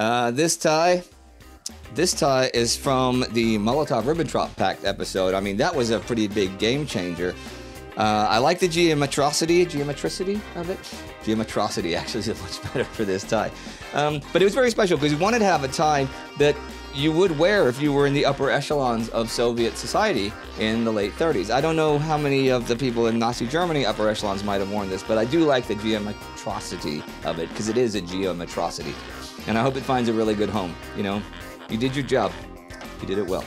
Uh, this tie, this tie is from the Molotov-Ribbentrop Pact episode. I mean, that was a pretty big game changer. Uh, I like the geometricity, geometricity of it. Geometricity actually is much better for this tie. Um, but it was very special because we wanted to have a tie that you would wear if you were in the upper echelons of Soviet society in the late 30s. I don't know how many of the people in Nazi Germany upper echelons might have worn this, but I do like the geometricity of it because it is a geometricity. And I hope it finds a really good home. You know, you did your job. You did it well.